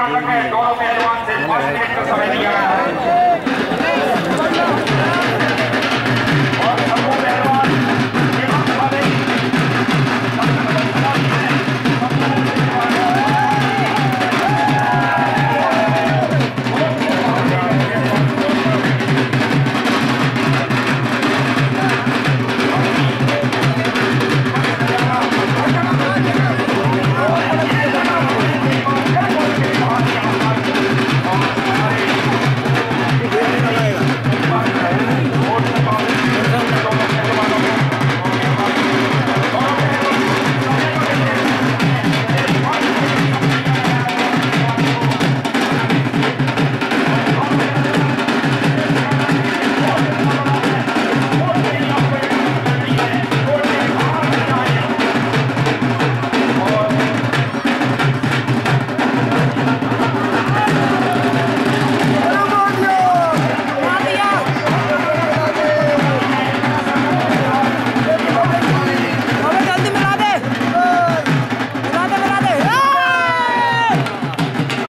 यहाँ पर दो पहलवान से फर्स्ट नेट को समय दिया है